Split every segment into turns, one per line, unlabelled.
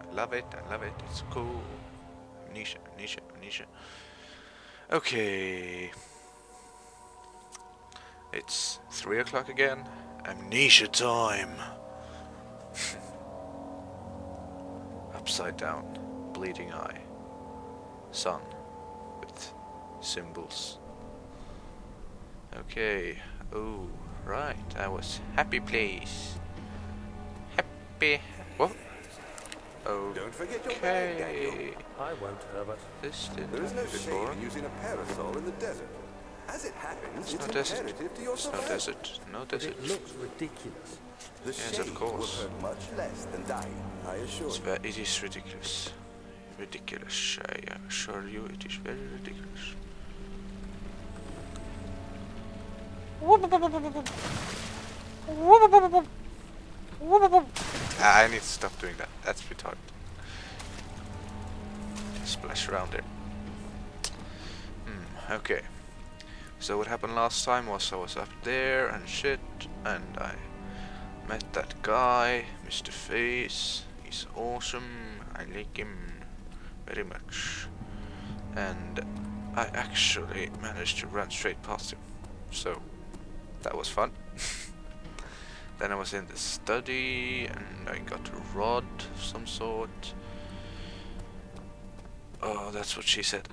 I love it. I love it. It's cool. Amnesia, amnesia, amnesia. Okay. It's three o'clock again. Amnesia time. Upside down, bleeding eye. Sun with symbols. Okay. Oh, right. I was happy place. Happy. What? Oh.
Don't forget your bag, Daniel.
Okay.
I won't, Herbert.
This didn't
There is no
happen
shame
before.
in using a parasol in the desert. As it happens,
It's
it's,
no desert.
to your
It's no desert. No desert.
it looks ridiculous.
The
Yes, of course.
will hurt much less than dying, I assure
It's
you.
it is ridiculous. Ridiculous. I assure you, it is very ridiculous. Ah, I need to stop doing that. That's retarded. Splash around there. Hmm, okay. So what happened last time was I was up there and shit, and I met that guy, Mr. Face. He's awesome. I like him very much. And I actually managed to run straight past him. So that was fun. Then I was in the study and I got a rod of some sort. Oh, that's what she said.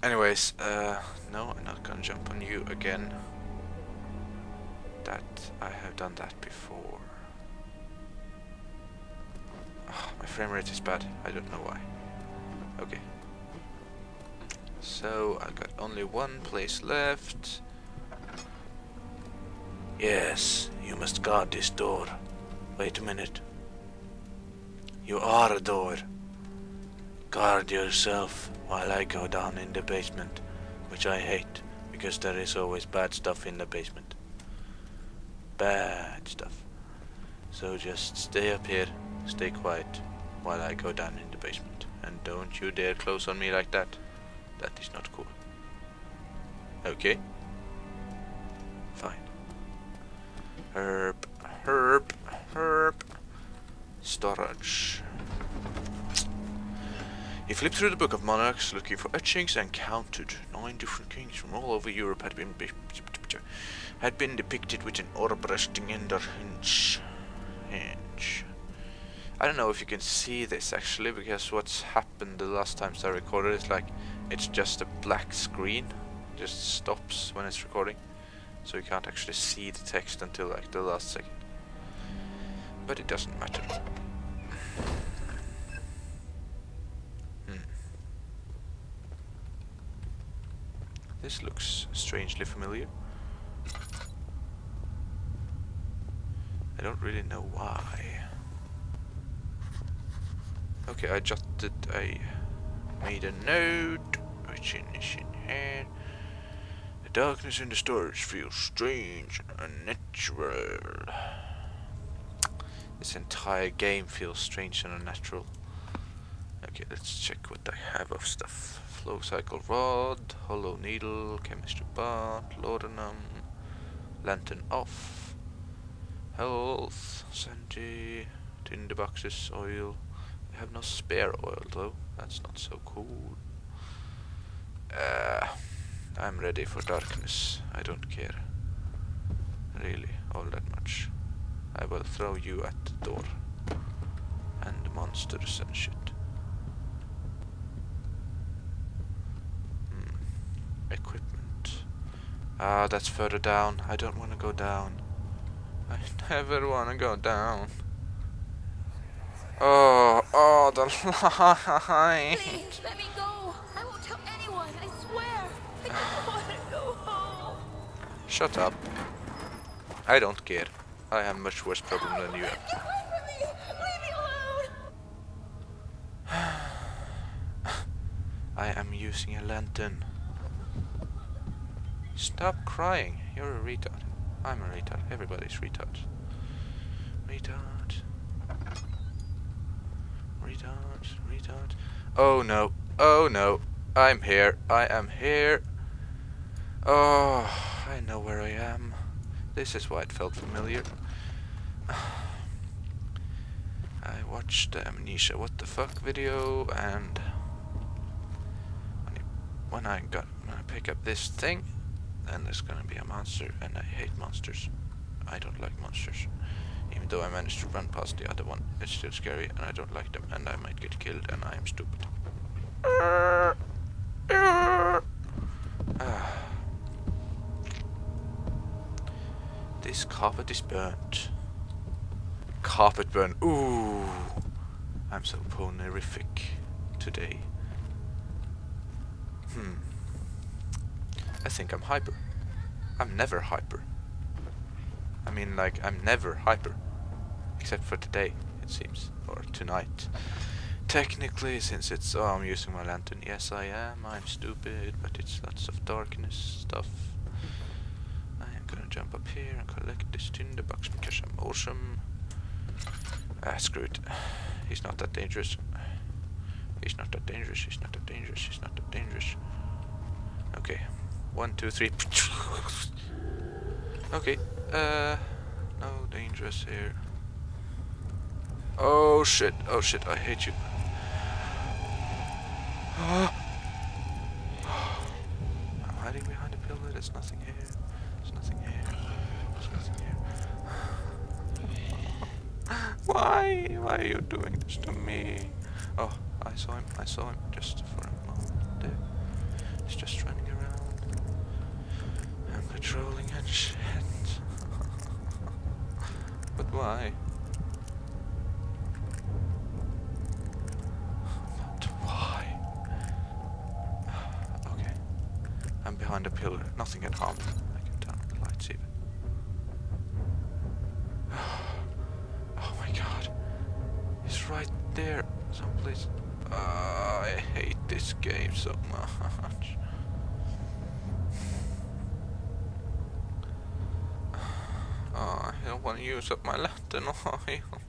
Anyways, uh, no, I'm not gonna jump on you again. That, I have done that before. Ah, my frame rate is bad, I don't know why. Okay. So, I've got only one place left. Yes, you must guard this door. Wait a minute. You are a door. Guard yourself while I go down in the basement, which I hate because there is always bad stuff in the basement. Bad stuff. So just stay up here, stay quiet while I go down in the basement. And don't you dare close on me like that. That is not cool. Okay? Herb, herb, herb. Storage. He flipped through the Book of Monarchs looking for etchings and counted nine different kings from all over Europe had been had been depicted with an orb resting in their hinge. Hinge. I don't know if you can see this actually because what's happened the last times I recorded is like it's just a black screen just stops when it's recording so you can't actually see the text until like the last second but it doesn't matter Hmm. This looks strangely familiar. I don't really know why. Okay, I jotted, I made a note, which is in here. Darkness in the storage feels strange and unnatural. This entire game feels strange and unnatural. Okay, let's check what I have of stuff. Flow cycle rod, hollow needle, chemistry bath, laudanum, lantern off, health, sandy, tinder boxes, oil. I have no spare oil though. That's not so cool. Uh, I'm ready for darkness. I don't care. Really, all that much. I will throw you at the door. And monsters and shit. Hmm. Equipment. Ah, that's further down. I don't want to go down. I never want to go down. Oh, oh, the line.
Please, let me go.
Shut up. I don't care. I have much worse problem than you have.
Get away from me. Leave me alone.
I am using a lantern. Stop crying. You're a retard. I'm a retard. Everybody's retard. Retard. Retard. Retard. Oh no. Oh no. I'm here. I am here. Oh, I know where I am. This is why it felt familiar. I watched the Amnesia What the Fuck video and when, I- when I got when I pick up this thing then there's gonna be a monster and I hate monsters. I don't like monsters. Even though I managed to run past the other one, it's still scary and I don't like them and I might get killed and I am stupid. Ah. This carpet is burnt. Carpet burn. Ooh. I'm so ponerific today. Hmm. I think I'm hyper. I'm never hyper. I mean, like, I'm never hyper. Except for today, it seems. Or tonight. Technically, since it's... Oh, I'm using my lantern. Yes, I am. I'm stupid, but it's lots of darkness stuff. Jump up here and collect this tinderbox because I'm awesome. Ah, screw it. He's not that dangerous. He's not that dangerous. He's not that dangerous. He's not that dangerous. Okay. One, two, three. okay. Uh, no dangerous here. Oh shit. Oh shit. I hate you. Why? Are you doing this to me? Oh, I saw him. I saw him just for a moment there. He's just running around. and patrolling and shit. but why? But why? okay. I'm behind a pillar. Nothing can harm me. I can turn on the lights even. Oh my god. He's right there. Someplace. Ah, I hate this game so much. Oh, I don't want to use up my lantern oil.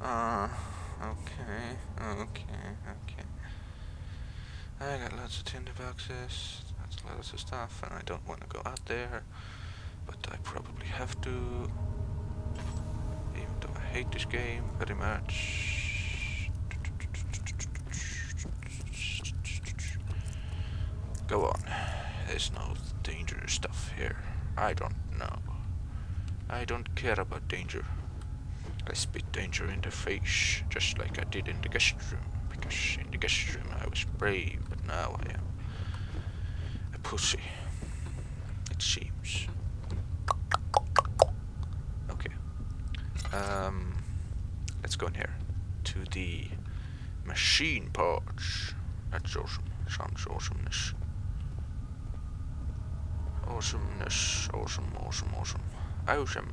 Ah, okay, okay, okay. I got lots of tinder boxes. That's lots of stuff, and I don't want to go out there, but I probably have to. Hate this game very much. Go on. There's no dangerous stuff here. I don't know. I don't care about danger. I spit danger in the face, just like I did in the guest room. Because in the guest room I was brave, but now I am a pussy. It seems. Okay. Um, let's go in here to the machine parts. That's awesome. Sounds awesomeness. Awesomeness. Awesome. Awesome. Awesome. Awesome.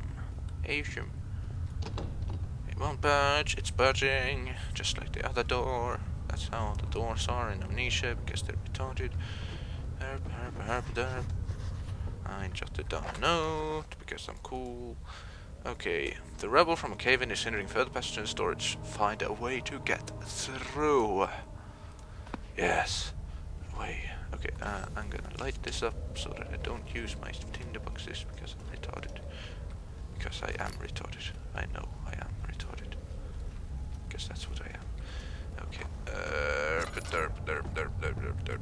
Awesome. It won't budge. It's budging, just like the other door. That's how the doors are in Amnesia because they're retarded. Herp, herp, herp, derp. I jotted down a note because I'm cool. Okay, the rebel from a cave-in is hindering further passage storage. Find a way to get through. Yes, way. Okay, uh, I'm gonna light this up so that I don't use my tinder boxes because I'm retarded. Because I am retarded. I know I am retarded. Because that's what I am. Okay. Uh, derp, derp, derp, derp, derp, derp.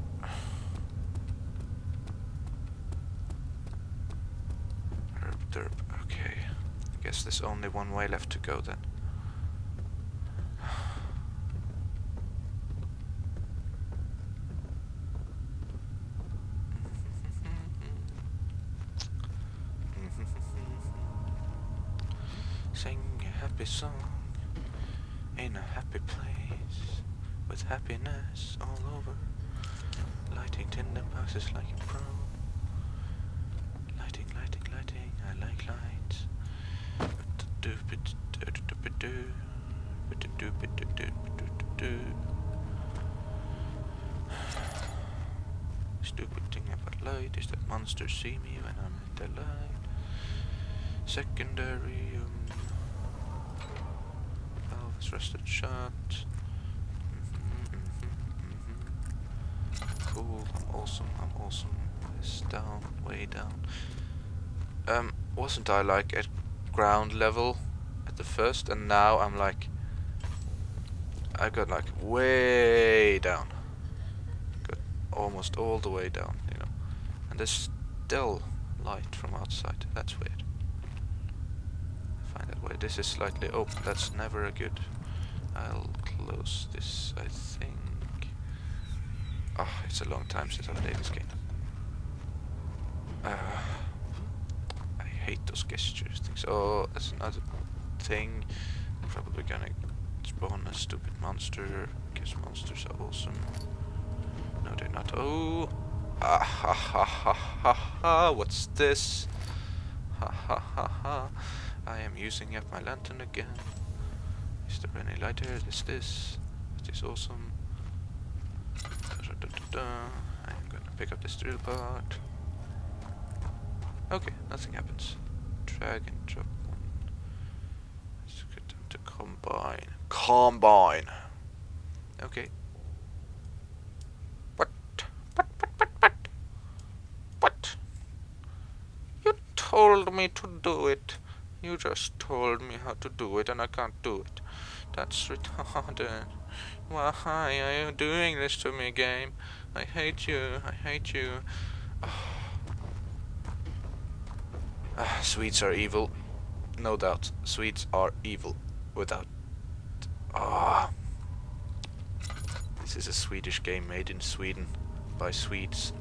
Derp, derp. Guess there's only one way left to go then. Sing a happy song in a happy place with happiness all over. Lighting tinder boxes like a pro. Lighting, lighting, lighting. I like lights. Stupid thing about light is that monsters see me when I'm in the light. Secondary um, valve is rusted shut. Mhm, mhm, mhm. Cool, I'm awesome, I'm awesome. This down, way down. Um, wasn't I like at ground level at the first, and now I'm like, I got like way down, got almost all the way down, you know, and there's still light from outside. That's weird. Find that way. This is slightly open. That's never a good. I'll close this. I think. Ah, it's a long time since I've played this game. Uh, hate those gestures things. Oh, that's another thing. Probably gonna spawn a stupid monster. Guess monsters are awesome. No, they're not. Oh! Ah ha ha ha ha ha! What's this? Ha ha ha ha! I am using up my lantern again. Is there any light here? Is this? That is awesome. Da, da, da. I'm gonna pick up this drill part. Okay, nothing happens. Drag and drop one. Let's get them to combine. Combine! Okay. What? What? What? What? What? What? You told me to do it. You just told me how to do it and I can't do it. That's retarded. Why are you doing this to me, game? I hate you. I hate you. Ah, Swedes are evil. No doubt. Swedes are evil. Without... Ah. This is a Swedish game made in Sweden by Swedes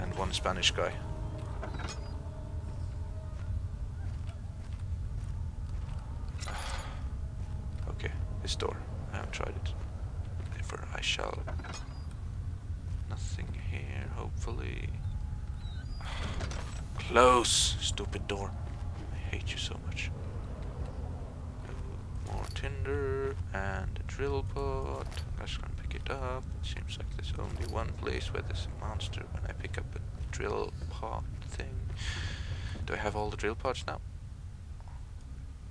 and one Spanish guy. okay, this door. I haven't tried it. Therefore I shall. Nothing here, hopefully. Close, stupid door. I hate you so much. More tinder and a drill pot. I'm just gonna pick it up. It seems like there's only one place where there's a monster when I pick up a drill pot thing. Do I have all the drill pots now?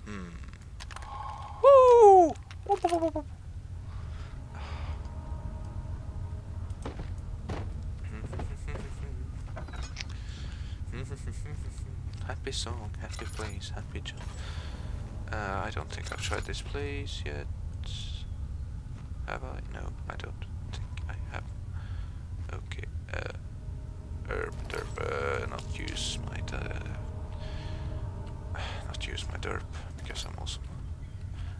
Hmm. Woo! Whoop, whoop, whoop, whoop. happy song, happy place, happy jump. Uh, I don't think I've tried this place yet. Have I? No, I don't think I have. Okay. Uh, herb, derp, uh, not use my uh, not use my derp because I'm awesome.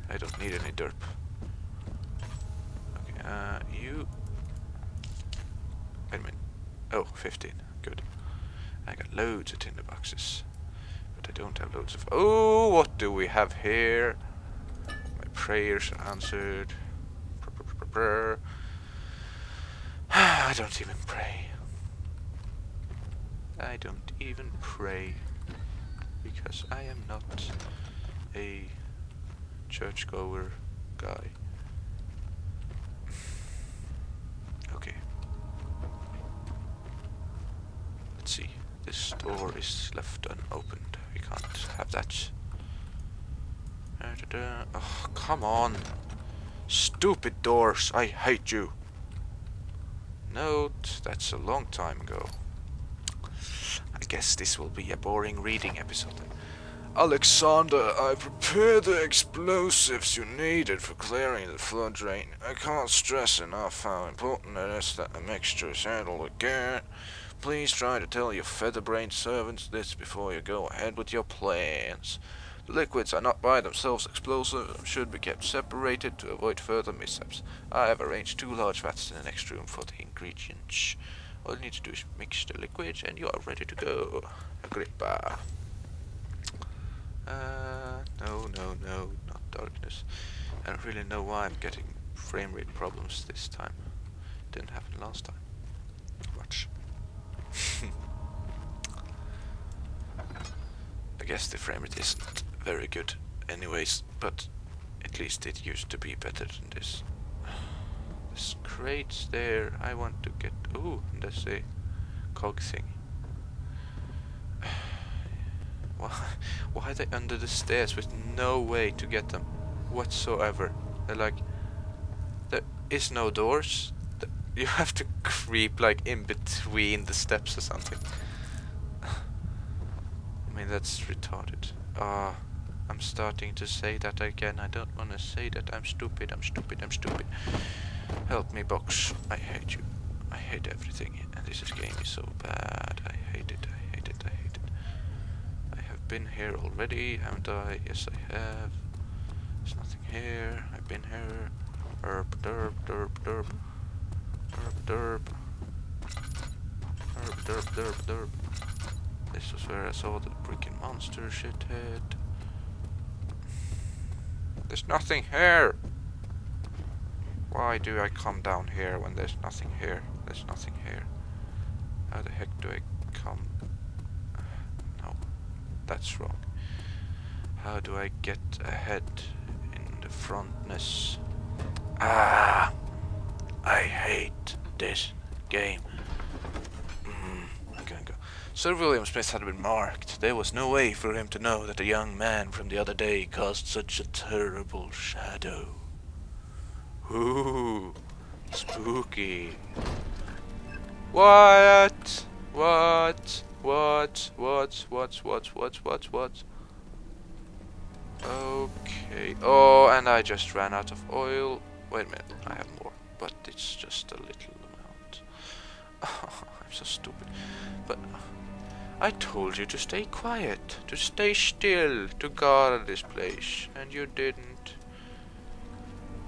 I don't need any derp. Okay. Uh, you. Wait a minute. Oh, 15. I got loads of tinder boxes. But I don't have loads of... Oh, what do we have here? My prayers are answered. I don't even pray. I don't even pray. Because I am not a churchgoer guy. Okay. Let's see. This door is left unopened. We can't have that. Oh, come on. Stupid doors. I hate you. Note, that's a long time ago. I guess this will be a boring reading episode. Alexander, I prepared the explosives you needed for clearing the flood drain. I can't stress enough how important it is that the mixture is handled again. Please try to tell your feather-brained servants this before you go ahead with your plans. The liquids are not by themselves explosive and should be kept separated to avoid further mishaps. I have arranged two large vats in the next room for the ingredients. All you need to do is mix the liquids and you are ready to go. Agrippa. Uh, no, no, no, not darkness. I don't really know why I'm getting frame rate problems this time. Didn't happen last time. I guess the frame rate isn't very good anyways, but at least it used to be better than this. There's crates there. I want to get... Ooh, that's a cog thing. Why, why are they under the stairs with no way to get them whatsoever? They're like... There is no doors. You have to creep like in between the steps or something. I mean, that's retarded. Uh, I'm starting to say that again. I don't want to say that. I'm stupid. I'm stupid. I'm stupid. Help me, box. I hate you. I hate everything. And this game is so bad. I hate it. I hate it. I hate it. I have been here already, haven't I? Yes, I have. There's nothing here. I've been here. Derp, derp, derp, derp. Derp, derp. Derp, derp, derp. This was where I saw the freaking monster shithead. There's nothing here! Why do I come down here when there's nothing here? There's nothing here. How the heck do I come? No, that's wrong. How do I get ahead in the frontness? Ah! I hate this game. Mm, gonna go. Sir William Smith had been marked. There was no way for him to know that the young man from the other day cast such a terrible shadow. Ooh, spooky. What? What? What? What? What? What? What? What? What? Okay. Oh, and I just ran out of oil. Wait a minute, I have more, but it's just a little. I'm so stupid. But I told you to stay quiet, to stay still, to guard this place, and you didn't.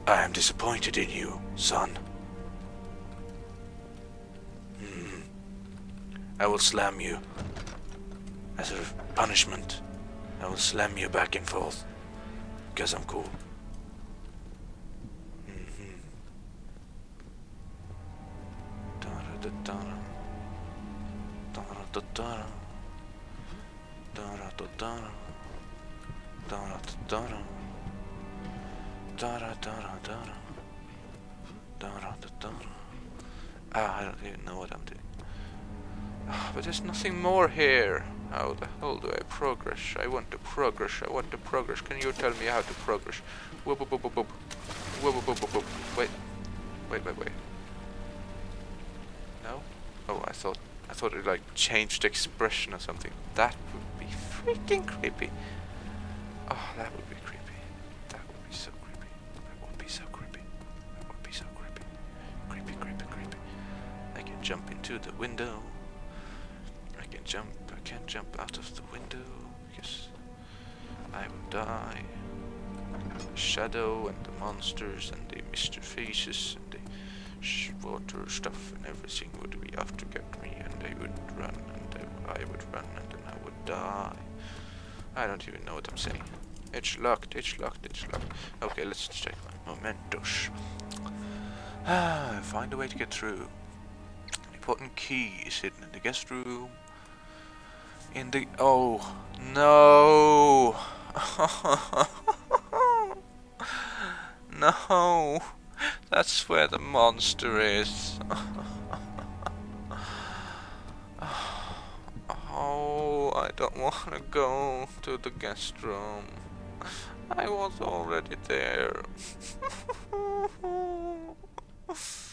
I am disappointed in you, son. Hmm. I will slam you. As a punishment, I will slam you back and forth. Because I'm cool. Da-da-da-da-da. Da-da-da-da-da. Da-da-da-da-da. Da-da-da-da-da. Da-da-da-da-da. Ah, I don't even know what I'm doing. Ah, But there's nothing more here. How the hell do I progress? I want to progress. I want to progress. Can you tell me how to progress? Whoop, whoop, whoop, whoop, whoop. Whoop, whoop, whoop, whoop, whoop. Wait. Wait, wait, wait. No? Oh, I thought thought it like changed expression or something. That would be freaking creepy. Oh, that would be creepy. That would be so creepy. That would be so creepy. That would be so creepy. Creepy, creepy, creepy. I can jump into the window. I can jump. I can't jump out of the window because I will die. The shadow and the monsters and the Mr. Faces and the water stuff and everything would be after get me they would run and I, I would run and then I would die. I don't even know what I'm saying. It's locked, it's locked, it's locked. Okay, let's check my mementos. Ah, find a way to get through. Important key is hidden in the guest room. In the... Oh, no! no! That's where the monster is. I don't want to go to the guest room. I was already there.